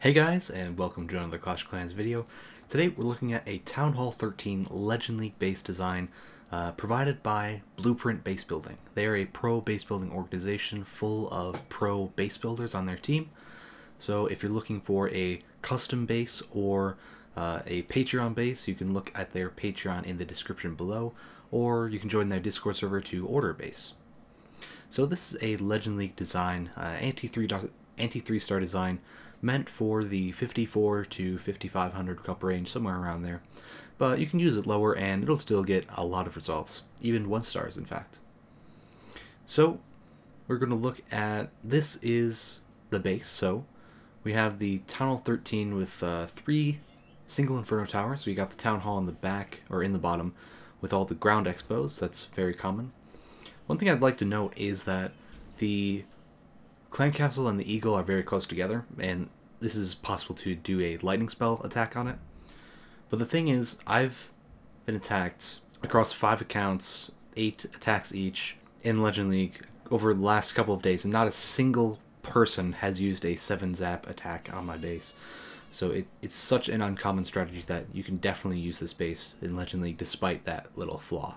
Hey guys, and welcome to another Clash Clans video. Today we're looking at a Town Hall 13 Legend League base design uh, provided by Blueprint Base Building. They are a pro base building organization full of pro base builders on their team. So if you're looking for a custom base or uh, a Patreon base, you can look at their Patreon in the description below, or you can join their Discord server to order a base. So this is a Legend League design, uh, anti-3 anti-3 star design meant for the 54 to 5500 cup range, somewhere around there. But you can use it lower and it'll still get a lot of results, even 1 stars in fact. So we're going to look at, this is the base, so we have the Town Hall 13 with uh, three single Inferno towers. We got the Town Hall in the back, or in the bottom, with all the ground expos, that's very common. One thing I'd like to note is that the Clan Castle and the Eagle are very close together, and this is possible to do a lightning spell attack on it. But the thing is, I've been attacked across five accounts, eight attacks each, in Legend League over the last couple of days, and not a single person has used a 7 zap attack on my base. So it, it's such an uncommon strategy that you can definitely use this base in Legend League despite that little flaw.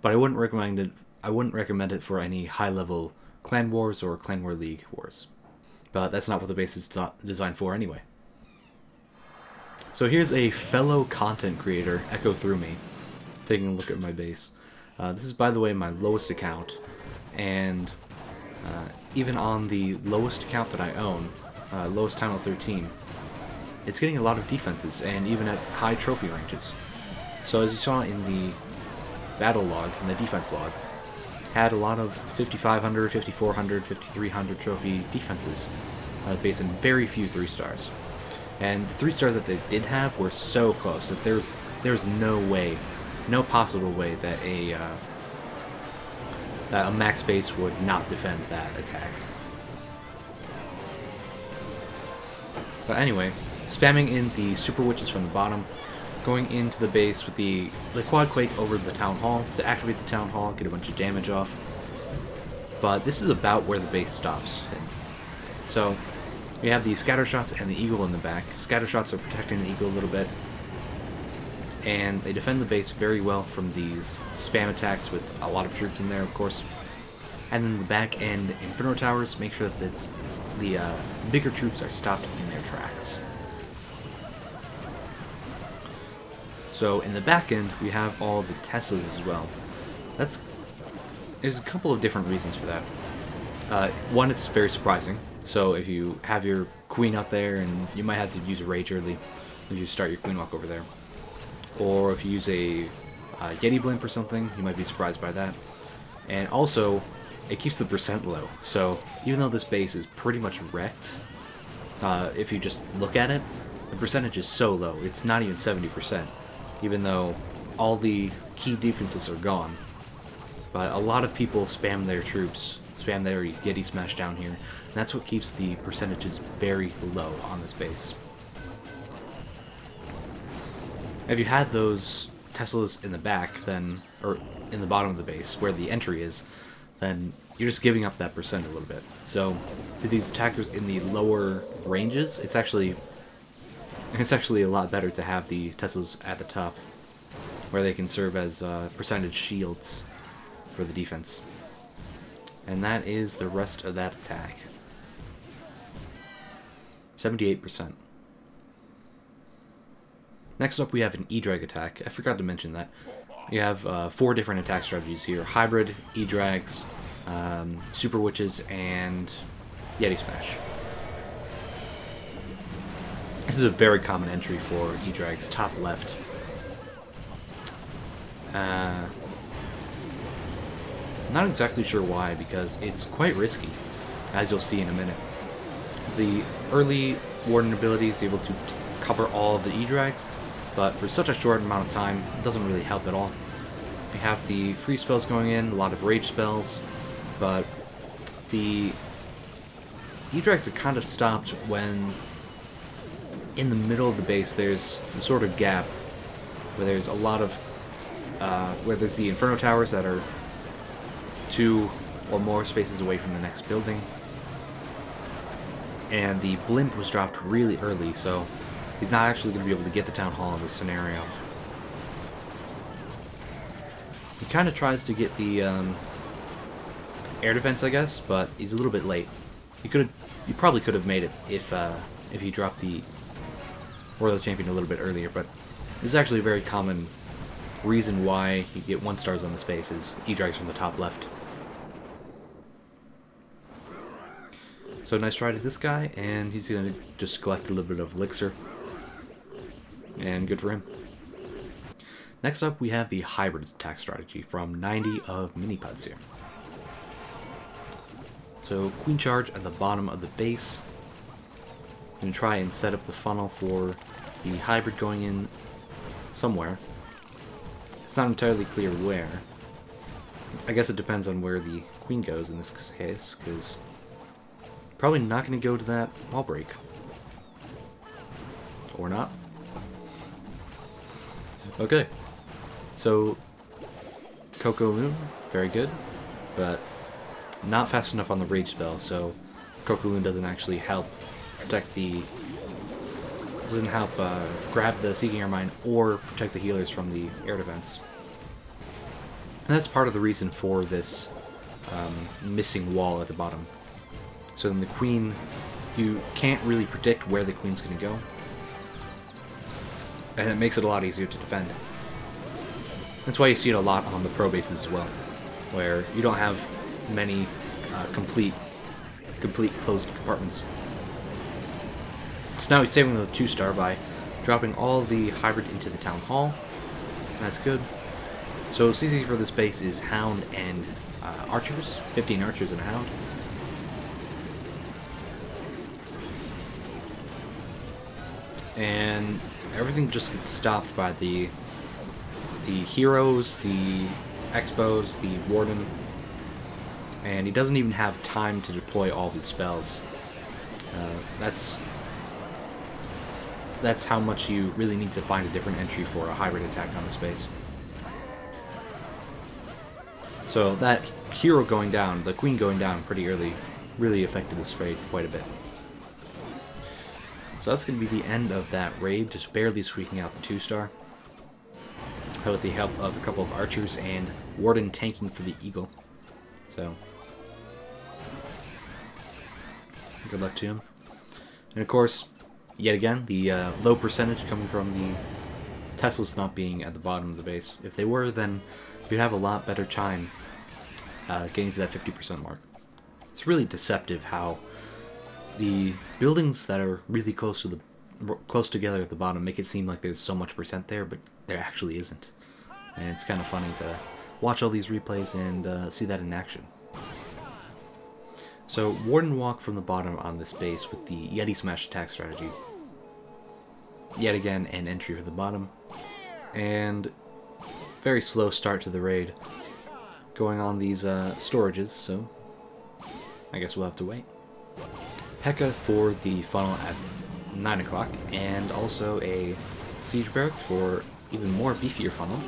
But I wouldn't recommend it I wouldn't recommend it for any high level Clan Wars or Clan War League wars. But that's not what the base is designed for anyway. So here's a fellow content creator, Echo Through Me, taking a look at my base. Uh, this is, by the way, my lowest account, and uh, even on the lowest account that I own, uh, lowest Hall 13, it's getting a lot of defenses, and even at high trophy ranges. So as you saw in the battle log, in the defense log, had a lot of 5,500, 5,400, 5,300 trophy defenses uh, based on very few three stars. And the three stars that they did have were so close that there's there's no way, no possible way that a uh, that a max base would not defend that attack. But anyway, spamming in the super witches from the bottom going into the base with the, the quad quake over the town hall to activate the town hall, get a bunch of damage off. But this is about where the base stops. So we have the scatter shots and the eagle in the back. Scatter shots are protecting the eagle a little bit. And they defend the base very well from these spam attacks with a lot of troops in there, of course. And then the back end Inferno Towers make sure that the uh, bigger troops are stopped in their tracks. So in the back end, we have all the Teslas as well. That's there's a couple of different reasons for that. Uh, one, it's very surprising. So if you have your queen out there, and you might have to use a rage early if you start your queen walk over there, or if you use a uh, Yeti blimp or something, you might be surprised by that. And also, it keeps the percent low. So even though this base is pretty much wrecked, uh, if you just look at it, the percentage is so low. It's not even 70% even though all the key defenses are gone. But a lot of people spam their troops, spam their Yeti Smash down here, and that's what keeps the percentages very low on this base. If you had those Teslas in the back, then, or in the bottom of the base, where the entry is, then you're just giving up that percent a little bit. So, to these attackers in the lower ranges, it's actually it's actually a lot better to have the Teslas at the top, where they can serve as uh, percentage shields for the defense. And that is the rest of that attack. 78%. Next up we have an E-Drag attack. I forgot to mention that. You have uh, four different attack strategies here. Hybrid, E-Drags, um, Super Witches, and Yeti Smash. This is a very common entry for E-Drags, top left. Uh, not exactly sure why, because it's quite risky, as you'll see in a minute. The early Warden ability is able to cover all of the E-Drags, but for such a short amount of time, it doesn't really help at all. We have the free spells going in, a lot of rage spells, but the E-Drags are kind of stopped when in the middle of the base there's a sort of gap where there's a lot of uh, where there's the inferno towers that are two or more spaces away from the next building and the blimp was dropped really early, so he's not actually going to be able to get the town hall in this scenario. He kind of tries to get the um, air defense, I guess, but he's a little bit late. He could he probably could have made it if uh, if he dropped the Royal Champion a little bit earlier, but this is actually a very common reason why you get one stars on the space is E-Drags from the top left. So nice try to this guy, and he's going to just collect a little bit of elixir. And good for him. Next up, we have the hybrid attack strategy from 90 of Minipods here. So Queen Charge at the bottom of the base. To try and set up the funnel for the hybrid going in somewhere. It's not entirely clear where. I guess it depends on where the queen goes in this case, because probably not going to go to that wall break. Or not. Okay. So, Coco Loon, very good, but not fast enough on the rage spell, so Coco Loon doesn't actually help protect the This doesn't help uh, grab the Seeking Air Mine or protect the healers from the air defense. And that's part of the reason for this um, missing wall at the bottom. So then the queen, you can't really predict where the queen's going to go. And it makes it a lot easier to defend. That's why you see it a lot on the pro bases as well, where you don't have many uh, complete, complete closed compartments. So now he's saving the two star by dropping all the hybrid into the town hall. That's good. So CC for this base is Hound and uh, Archers. 15 Archers and a Hound. And everything just gets stopped by the the heroes, the expos, the warden, and he doesn't even have time to deploy all of his spells. Uh, that's that's how much you really need to find a different entry for a hybrid attack on the space. So that hero going down, the queen going down pretty early, really affected this raid quite a bit. So that's going to be the end of that raid, just barely squeaking out the 2-star. With the help of a couple of archers and Warden tanking for the Eagle. So, good luck to him. And of course, yet again, the uh, low percentage coming from the Teslas not being at the bottom of the base. If they were, then you'd have a lot better chime uh, getting to that 50% mark. It's really deceptive how the buildings that are really close to the close together at the bottom make it seem like there's so much percent there, but there actually isn't. And it's kind of funny to watch all these replays and uh, see that in action. So Warden walk from the bottom on this base with the Yeti Smash attack strategy. Yet again, an entry for the bottom. And very slow start to the raid going on these uh, storages, so I guess we'll have to wait. P.E.K.K.A for the funnel at 9 o'clock, and also a Siege Barrack for even more beefier funnel.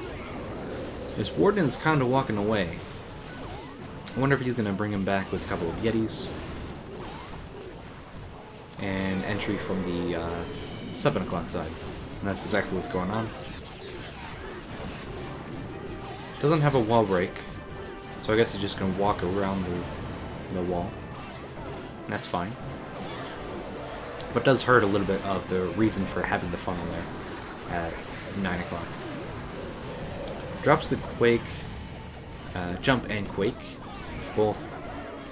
This Warden is kind of walking away. I wonder if he's going to bring him back with a couple of Yetis. And entry from the uh, 7 o'clock side. And that's exactly what's going on. Doesn't have a wall break. So I guess he's just going to walk around the, the wall. That's fine. But does hurt a little bit of the reason for having the funnel there at 9 o'clock. Drops the Quake, uh, Jump and Quake, both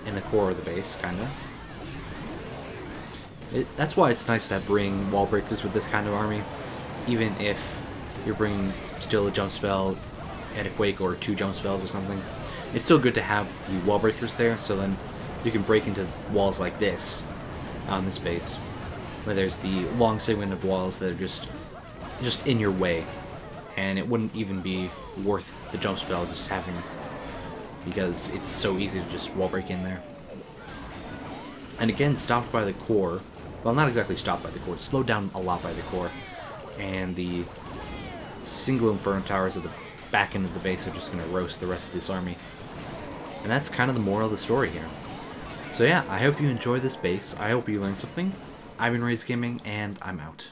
in the core of the base, kinda. It, that's why it's nice to bring wall breakers with this kind of army, even if you're bringing still a jump spell and a quake or two jump spells or something. It's still good to have the wall breakers there, so then you can break into walls like this on this base, where there's the long segment of walls that are just just in your way, and it wouldn't even be worth the jump spell just having it, because it's so easy to just wall break in there. And again, stopped by the core, well not exactly stopped by the core, slowed down a lot by the core, and the single Inferno Towers at the back end of the base are just going to roast the rest of this army. And that's kind of the moral of the story here. So yeah, I hope you enjoy this base. I hope you learned something. I've been Raze Gaming, and I'm out.